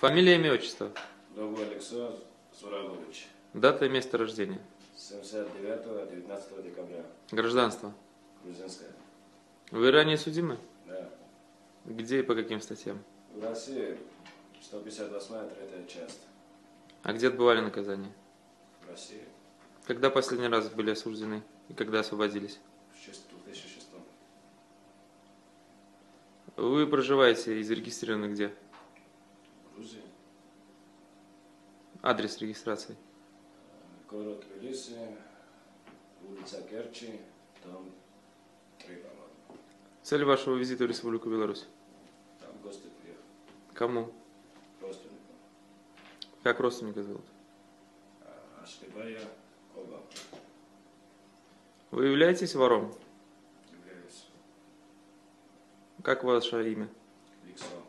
Фамилия, имя, отчество. Довгой Алексей Сурагович. Дата и место рождения. 79-19 декабря. Гражданство. Грузинская. Вы ранее судимы? Да. Где и по каким статьям? В России 158 третья часть. А где отбывали наказание? В России Когда последний раз были осуждены и когда освободились? в 2006. Вы проживаете и зарегистрированы где? Адрес регистрации. Город Тбилиси, улица Керчи, дом 3, по-моему. Цель вашего визита в Республику Беларусь? Там гости приехали. Кому? Родственникам. Как родственника зовут? А Ашкибая оба Вы являетесь вором? являются Как ваше имя? лицом.